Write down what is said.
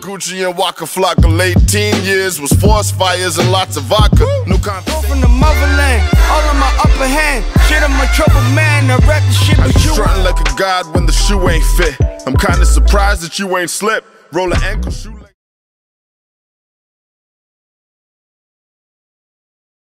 Gucci and Waka Flocka. Late teen years was forest fires and lots of vodka. New conversation. from the motherland, all in my upper hand. Shit, I'm a troubled man. I rap the shit, I but you you strutting like a god when the shoe ain't fit. I'm kinda surprised that you ain't slipped. Roll an ankle shoe.